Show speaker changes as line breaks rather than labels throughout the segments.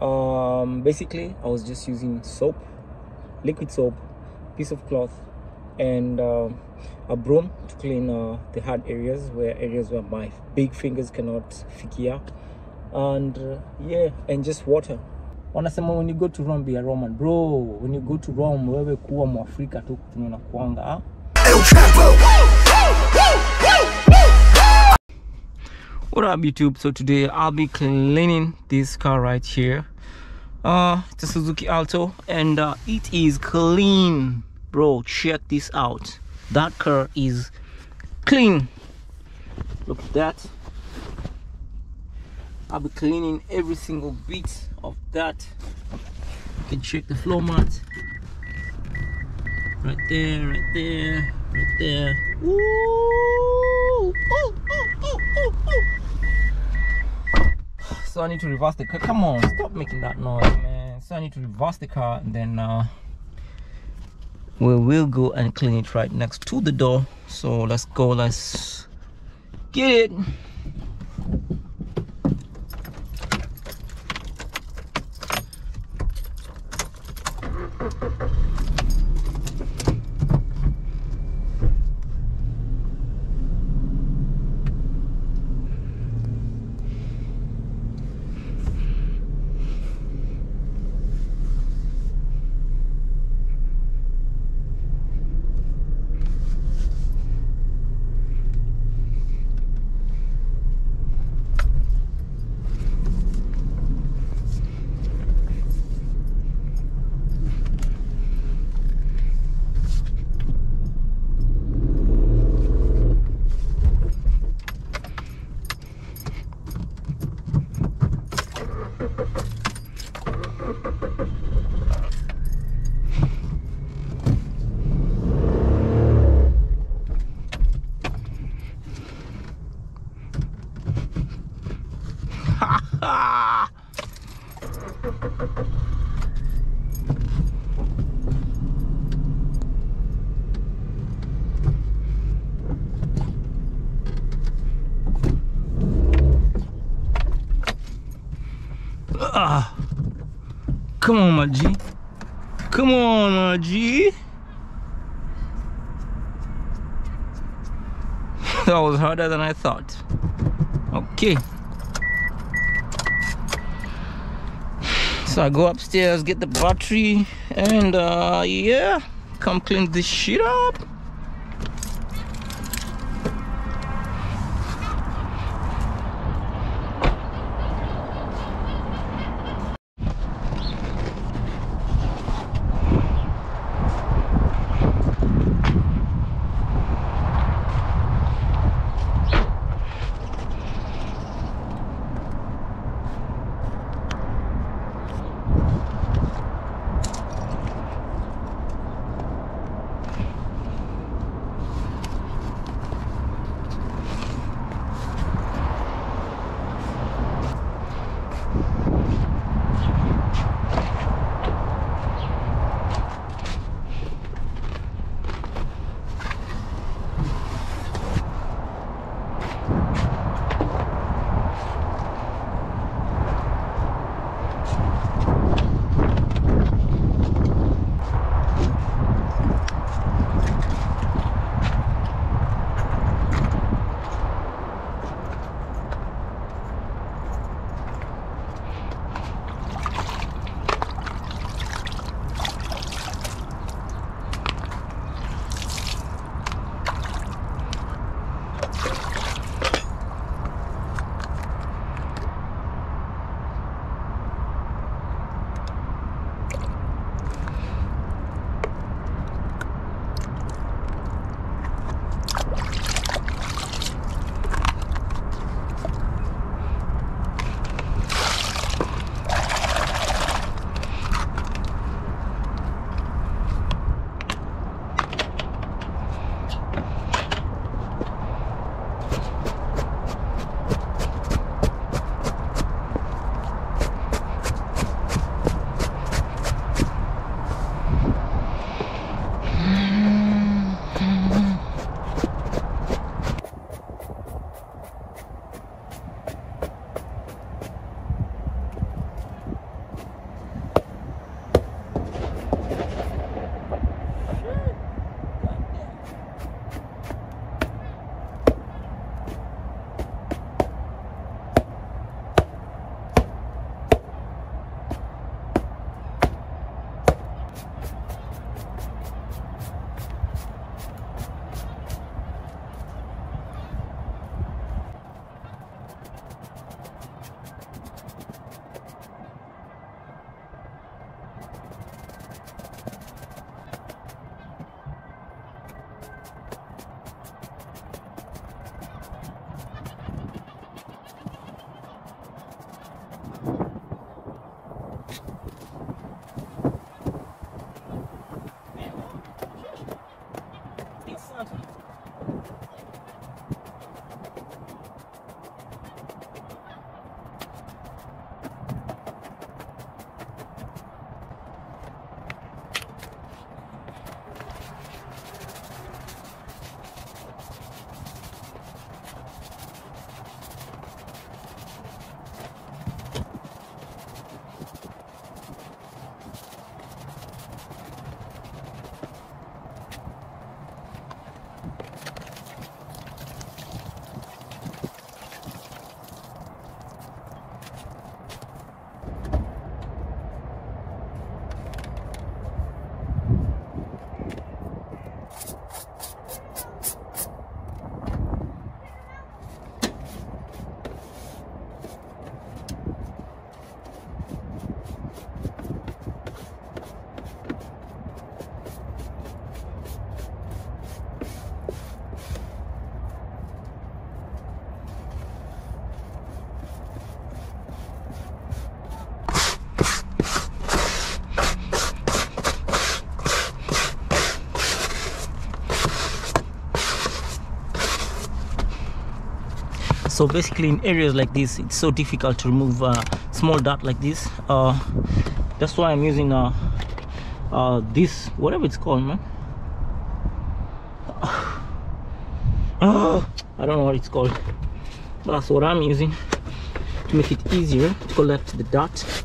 um, basically I was just using soap liquid soap piece of cloth and uh, a broom to clean uh, the hard areas where areas where my big fingers cannot fikia and uh, yeah and just water. Wanasema when you go to Rome be a Roman. Bro when you go to Rome wewe kuwa mwafrika tu tunaona kuanga What up YouTube? So today I'll be cleaning this car right here. Uh it's a Suzuki Alto and uh, it is clean. Bro, check this out. That car is clean. Look at that. I'll be cleaning every single bit of that. You can check the floor mat. Right there, right there, right there. Ooh. So I need to reverse the car. Come on, stop making that noise, man. So I need to reverse the car and then uh, we will go and clean it right next to the door. So let's go, let's get it. Ah. Come on, my G. Come on, my G. that was harder than I thought. Okay. So I go upstairs, get the battery, and uh, yeah, come clean this shit up. So basically in areas like this it's so difficult to remove uh, small dirt like this. Uh, that's why i'm using uh, uh, this whatever it's called man. Oh, i don't know what it's called. But that's what i'm using to make it easier to collect the dirt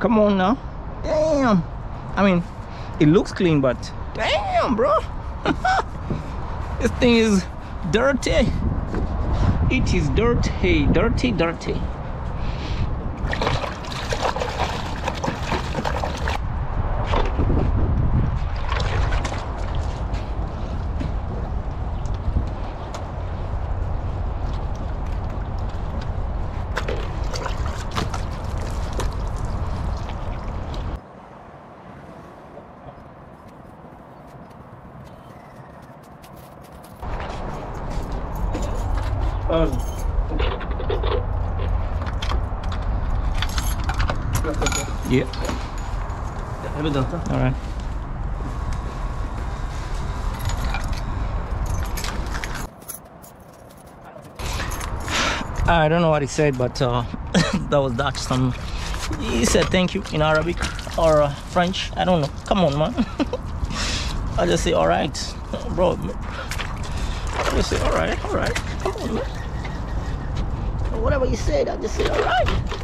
Come on now. Damn. I mean, it looks clean, but damn, bro. this thing is dirty. It is dirty, dirty, dirty.
Um,
Yeah.
Have evident, huh?
All right. I don't know what he said, but uh, that was Dutch. Some he said thank you in Arabic or uh, French. I don't know. Come on, man. I just say all right, bro. I just say all right, all right. Come on, man. Whatever you said, I just say all right.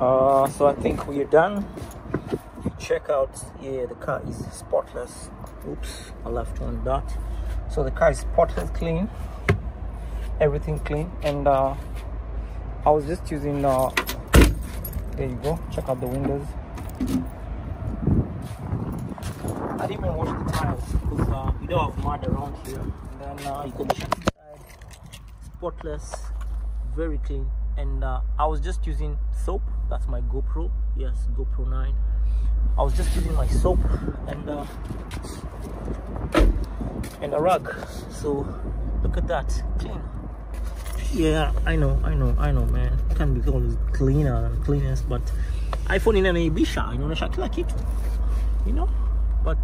Uh, so i think we're done. Check out yeah the car is spotless. Oops i left one dot. So the car is spotless clean. Everything clean. And uh, i was just using uh, there you go. Check out the windows. I didn't even wash the tires because uh, we don't have mud around here. And then uh, you can check inside spotless. Very clean and uh, i was just using soap. That's my gopro. Yes gopro 9 i was just using my soap and uh, and a rug. So look at that. Clean. Yeah i know i know i know man. It can be always cleaner than cleanest but iphone inanaibisha inaonyesha kitu like it. You know? but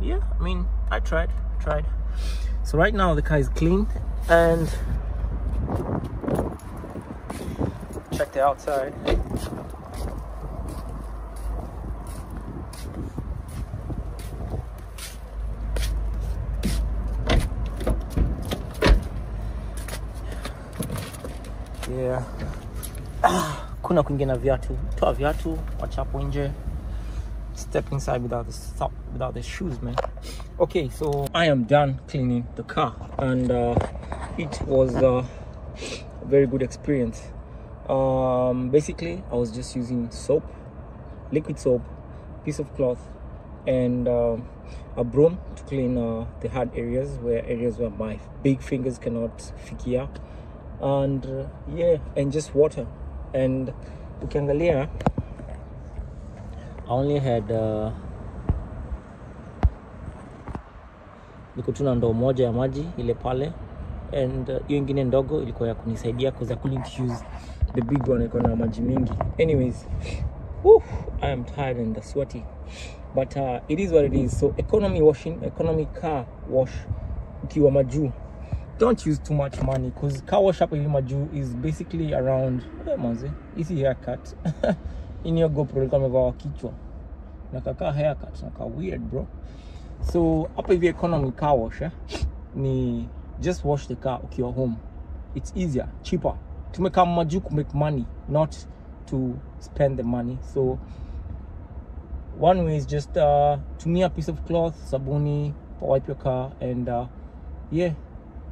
yeah i mean i tried tried. So right now the car is clean and check the outside. Yeah. Kuna kuingia na viatu. Toa viatu wachapo nje step inside without the stop without the shoes man. Okay so i am done cleaning the car and uh, it was uh, a very good experience um, basically i was just using soap liquid soap piece of cloth and uh, a broom to clean uh, the hard areas where areas where my big fingers cannot fikia and uh, yeah and just water. And ukiangalia i only had uh, niko tuna ndoo moja ya maji ile pale. And hiyo uh, ingine ndogo ilikuwa ya kunisaidia kuza I couldn't use the big one iko na maji mingi. Anyways whew, I am tired and sweaty. But uh, it is what it is. So economy washing economy car wash ukiwa majuu. Don't use too much money because car wash up hivi majuu is basically around eh, manze easy haircut. In your GoPro ilikuwa amevaa kichwa. Na kakaa haircut na ka weird bro. So hapa hivi economy car wash eh, ni just wash the car ukiwa home. It's easier cheaper tumekaa majuu ku make money not to spend the money. So one way is just uh, tumia a piece of cloth sabuni wipe your car and uh, yeah.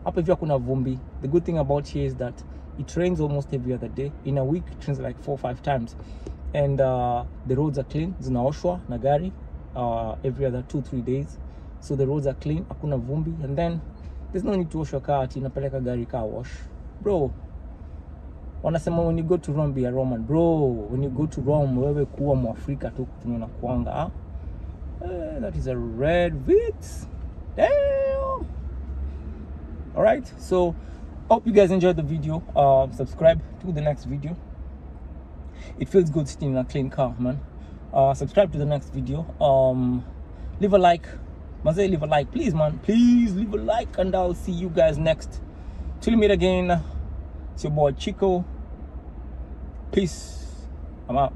Hapa hivi hakuna vumbi. The good thing about here is that it rains almost every other day. In a week it rains like four five times. And uh, the roads are clean zinaoshwa na gari uh, every other two three days. So the roads are clean hakuna vumbi. And then there's no need to wash your car ati inapeleka gari car wash. Bro wanasema when you go to Rome be a Roman. Bro when you go to Rome wewe kuwa mwafrika tu tunaona kuanga eh, that is a red vix damn. All right so hope you guys enjoyed the video. Uh, subscribe to the next video. It feels good sitting in a clean car man. Uh, subscribe to the next video. Um, leave a like. Maze, leave a like please man. Please leave a like and i'll see you guys next. Till we meet again it's your boy Chicco peace. I'm out.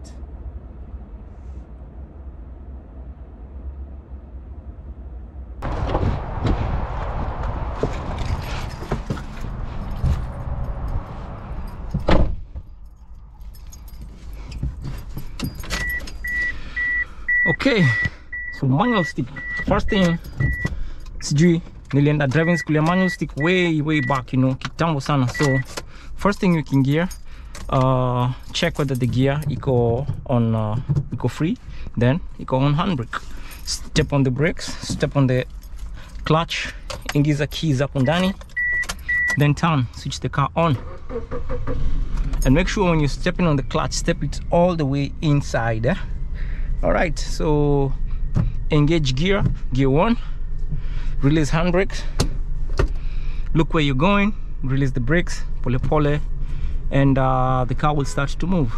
Okay. So manual stick. First thing sijui nilienda driving school manual stick way way back you know. Kitambo sana. So first thing you can gear uh, check whether the gear iko on uh, iko free then eco on handbrake. Step on the brakes step on the clutch ingiza keys up hapo ndani then turn switch the car on. And make sure when you're stepping on the clutch step it all the way inside eh? all right so engage gear gear one release handbrake look where you're going release the brakes pole pole and uh, the car will start to move.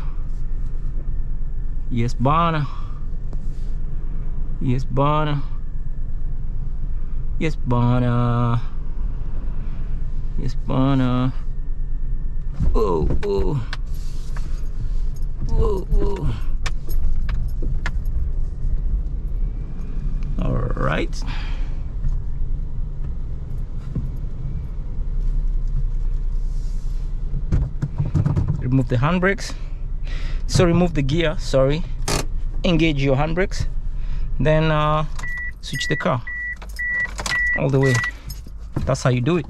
Yes bana yes bana yes bana yes bana oh oh oh oh all right remove the handbrakes. So remove the gear sorry. Engage your handbrakes. Then uh, switch the car. All the way. That's how you do it